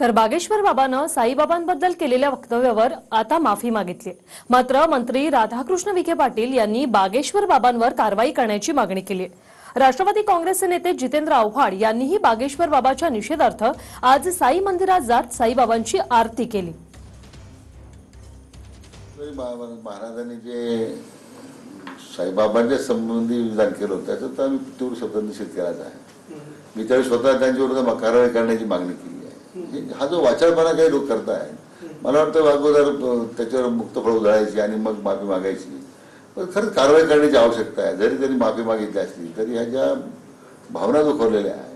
तर बागेश्वर बाबानं साईबाबांबद्दल केलेल्या वक्तव्यावर आता माफी मागितली. मात्र मंत्री राधाकृष्ण विखे पाटील यांनी बागेश्वर बाबांवर कारवाई करण्याची मागणी केली. राष्ट्रवादी काँग्रेसचे नेते जितेंद्र आव्हाड यांनीही बागेश्वर बाबाच्या निषेधार्थ आज साई मंदिरात जात साईबाबांची आरती केली. महाराजांनी जे साईबाबांच्या संबंधी विधान केलं होतं त्याचा तर आम्ही तीव्र शब्दात निषेध केलाच आहे. मी त्यावेळी स्वतः त्यांच्या कारवाई करण्याची मागणी केली. हा जो वाचाळपणा काही लोक करताय मला वाटतं अगोदर त्याच्यावर मुक्त फळ उधळायची आणि मग माफी मागायची. पण खरंच कारवाई करण्याची आवश्यकता आहे. जरी त्यांनी माफी मागितली असली तरी ह्या ज्या भावना दुखवलेल्या आहेत